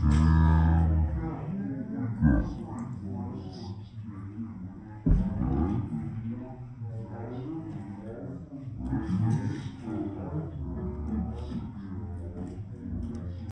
Mm-hmm.